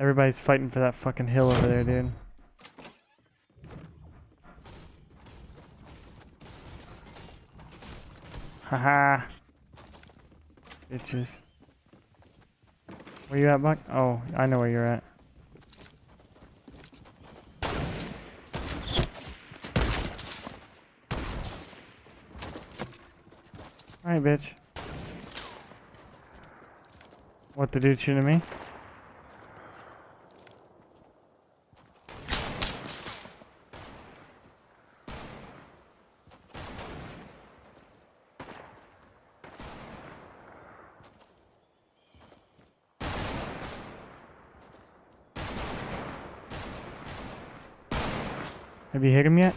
Everybody's fighting for that fucking hill over there, dude. Haha. Bitches. Where you at, Buck? Oh, I know where you're at. Alright, bitch. What the dude shooting me? Have you hit him yet?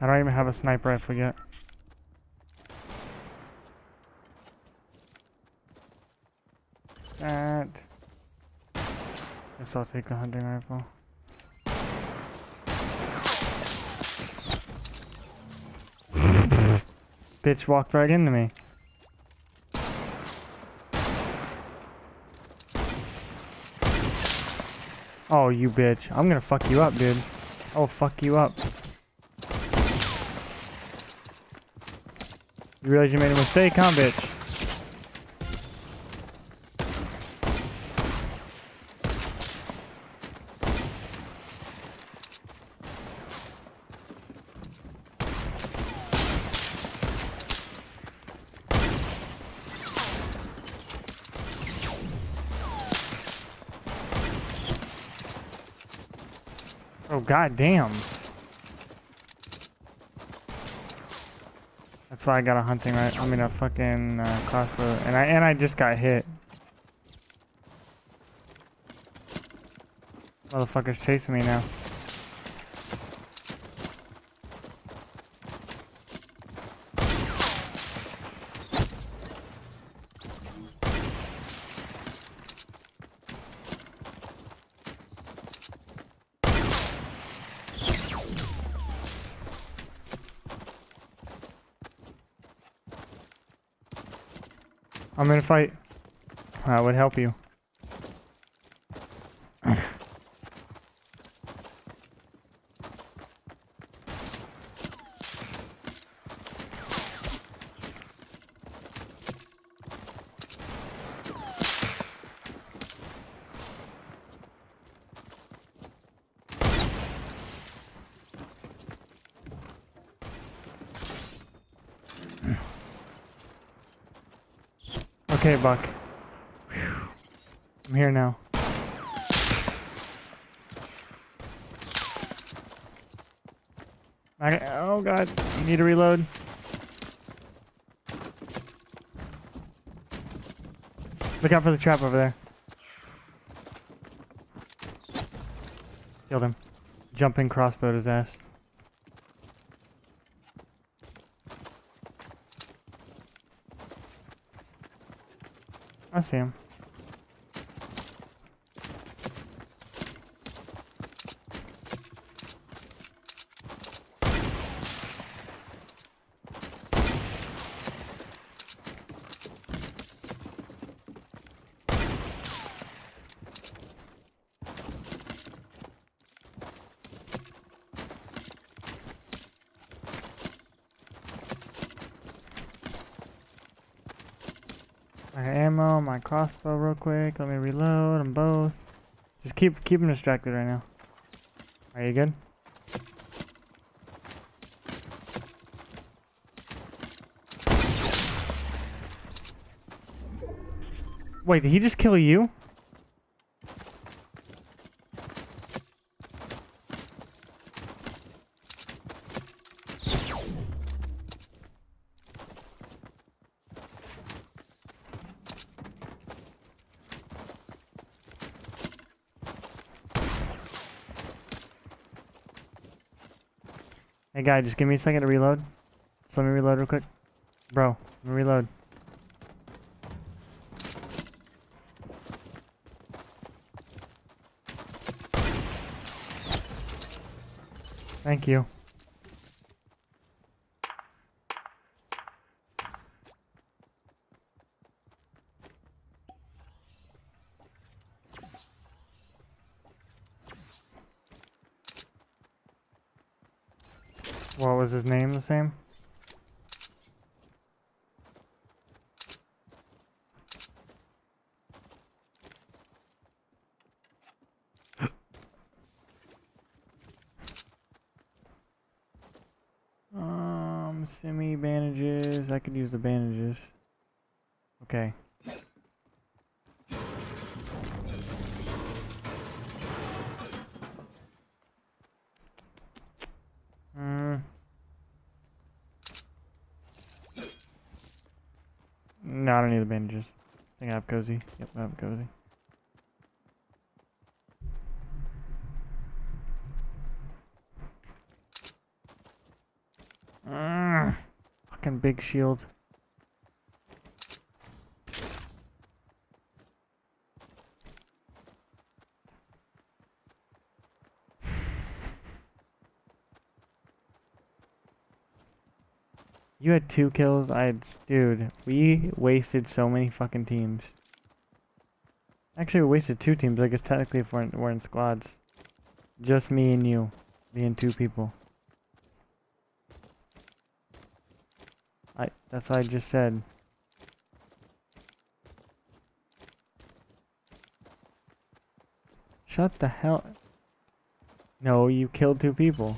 I don't even have a sniper rifle yet. That. Guess I'll take a hunting rifle. Bitch walked right into me. Oh, you bitch. I'm gonna fuck you up, dude. I'll fuck you up. You realize you made a mistake, huh, bitch? Oh, goddamn. That's why I got a hunting right. I mean a fucking uh, crossbow, and I and I just got hit. Motherfucker's chasing me now. I'm in a fight. I would help you. Okay, Buck. Whew. I'm here now. I, oh god, you need to reload. Look out for the trap over there. Killed him. Jumping crossbow his ass. See him. My ammo, my crossbow real quick. Let me reload them both. Just keep keep them distracted right now. Are you good? Wait, did he just kill you? Hey guy, just give me a second to reload. Just let me reload real quick. Bro, let me reload. Thank you. Same? um, semi bandages. I could use the bandages. Okay. Hmm. No, I don't need the bandages. I think I have cozy. Yep, I have cozy. Mm, fucking big shield. You had two kills. I had, dude. We wasted so many fucking teams. Actually, we wasted two teams. I guess technically, if we're in, we're in squads, just me and you, being two people. I. That's what I just said. Shut the hell. No, you killed two people.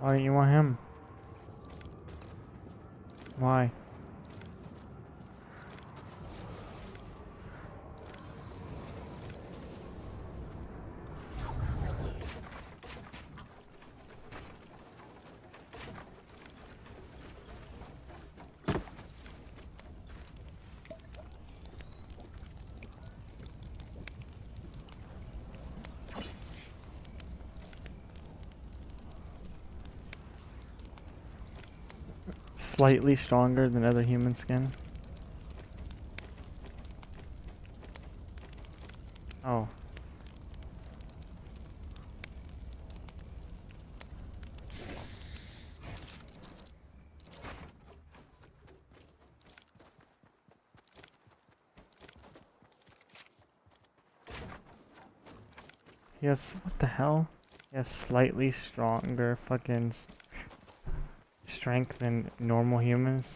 Why don't you want him? Why? Slightly stronger than other human skin. Oh. Yes, what the hell? Yes, slightly stronger fucking strength than normal humans.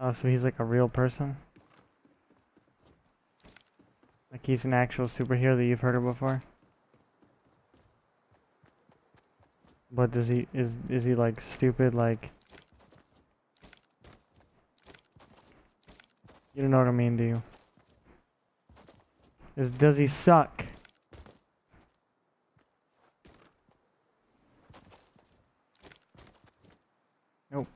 Oh, so he's like a real person? Like he's an actual superhero that you've heard of before? But does he is is he like stupid like You don't know what I mean, do you? Is does he suck? Nope.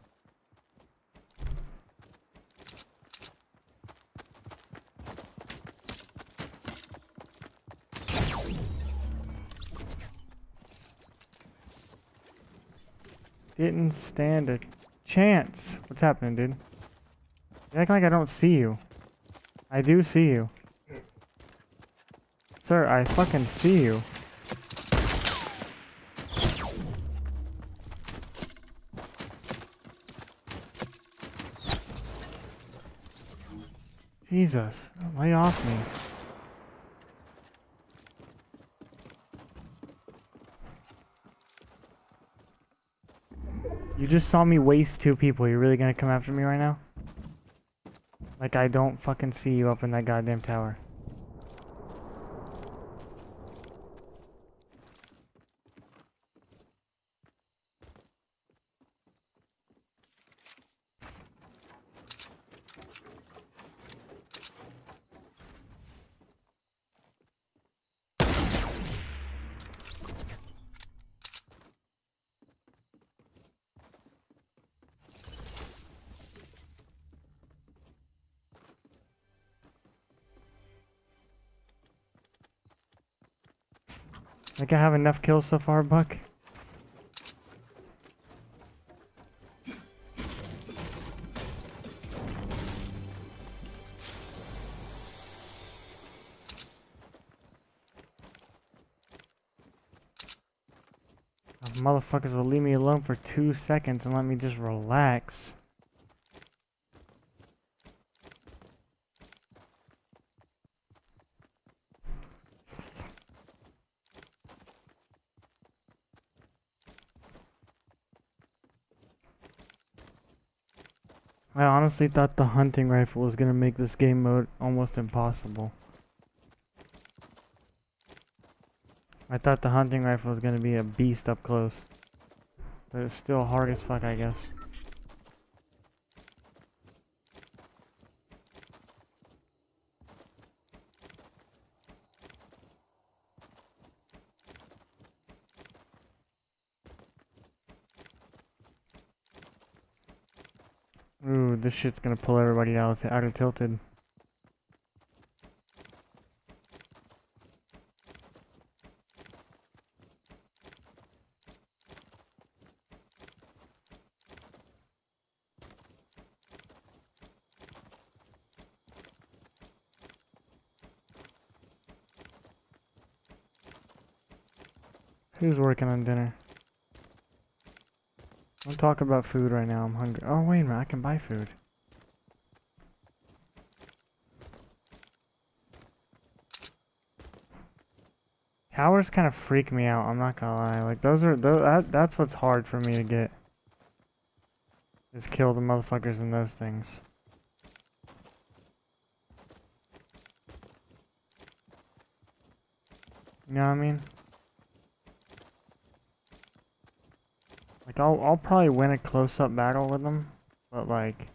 Didn't stand a chance. What's happening, dude? You act like I don't see you. I do see you. Sir, I fucking see you. Jesus, lay off me. You just saw me waste two people. You're really gonna come after me right now? Like I don't fucking see you up in that goddamn tower. Think I have enough kills so far, Buck? Motherfuckers will leave me alone for two seconds and let me just relax. I honestly thought the hunting rifle was gonna make this game mode almost impossible. I thought the hunting rifle was gonna be a beast up close. But it's still hard as fuck, I guess. This shit's gonna pull everybody out, out of tilted. Who's working on dinner? Talk about food right now, I'm hungry. Oh, wait I can buy food. Towers kind of freak me out, I'm not gonna lie. Like, those are, those, that, that's what's hard for me to get. Is kill the motherfuckers in those things. You know what I mean? I'll, I'll probably win a close-up battle with them, but like...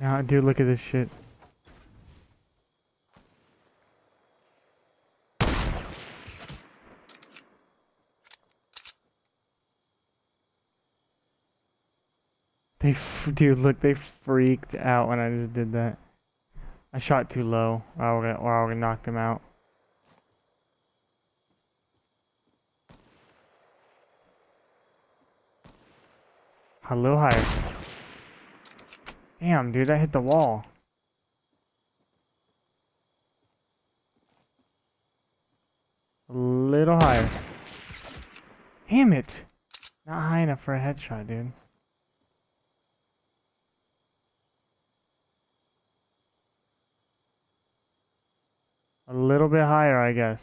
Now, dude, look at this shit. They, dude, look, they freaked out when I just did that. I shot too low, or I would or I would knock them out. Little higher. Damn, dude, I hit the wall. A little higher. Damn it! Not high enough for a headshot, dude. A little bit higher, I guess.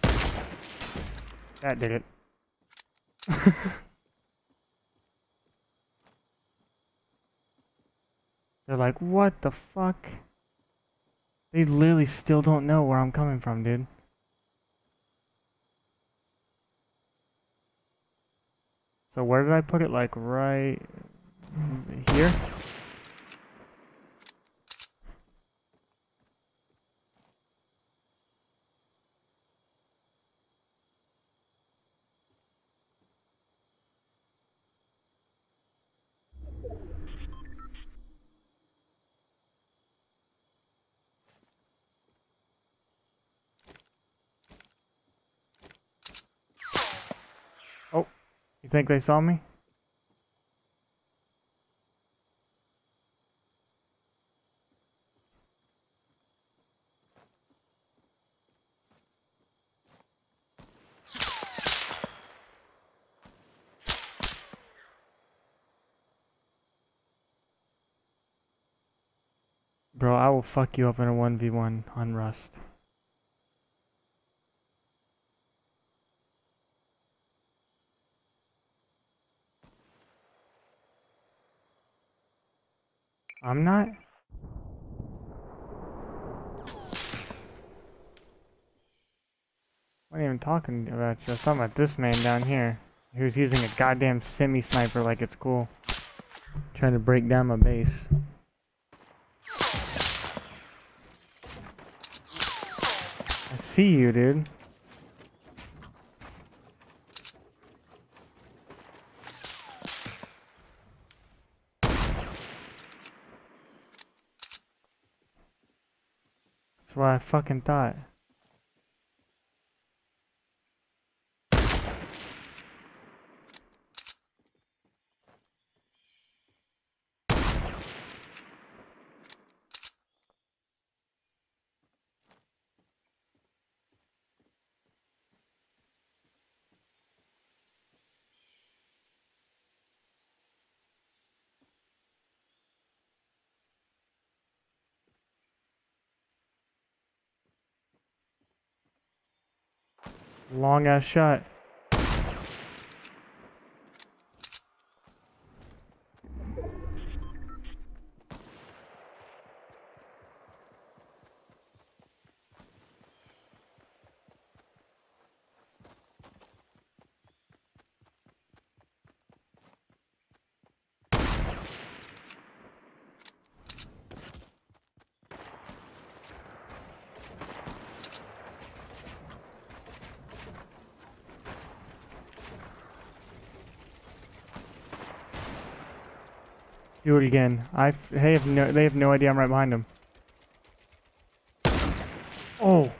That did it. They're like, what the fuck? They literally still don't know where I'm coming from, dude. So where did I put it? Like right here? You think they saw me? Bro, I will fuck you up in a 1v1 on Rust. I'm not. I wasn't even talking about you. I was talking about this man down here. He was using a goddamn semi-sniper like it's cool. Trying to break down my base. I see you, dude. That's what I fucking thought. Long ass shot. Do it again. I they have no they have no idea I'm right behind them. Oh.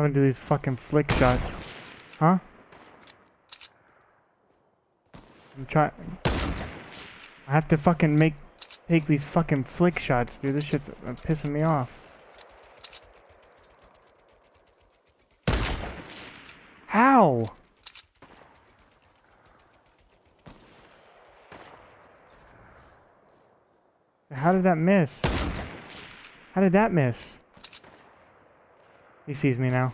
How to do these fucking flick shots? Huh? I'm trying. I have to fucking make take these fucking flick shots, dude. This shit's uh, pissing me off. How? How did that miss? How did that miss? He sees me now.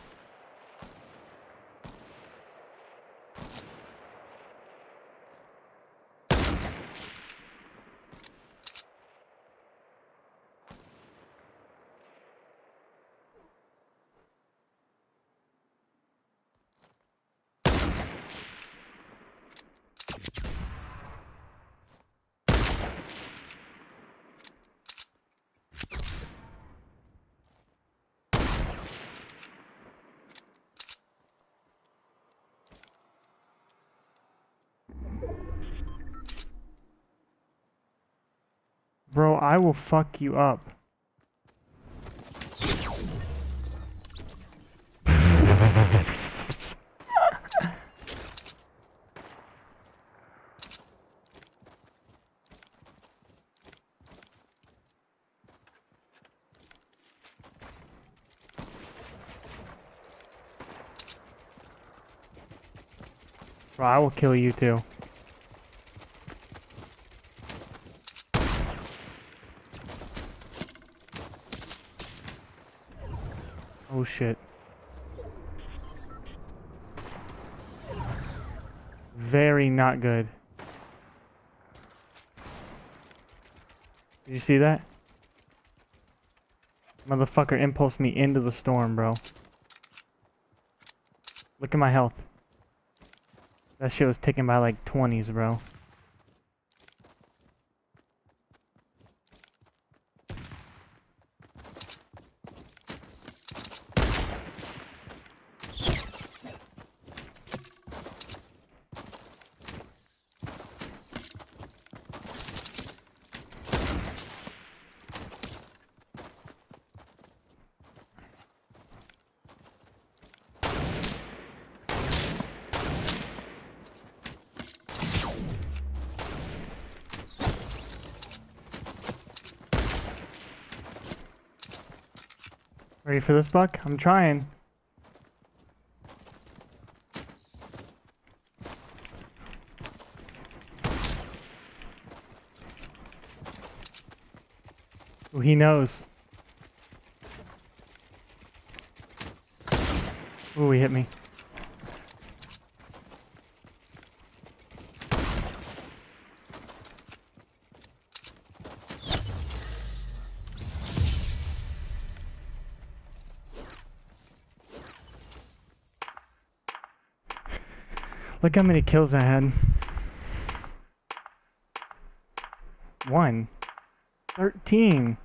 Bro, I will fuck you up. Bro, I will kill you too. Oh shit. Very not good. Did you see that? Motherfucker impulsed me into the storm, bro. Look at my health. That shit was taken by like 20s, bro. Ready for this, Buck? I'm trying. Ooh, he knows. Ooh, he hit me. How many kills I had. One. Thirteen.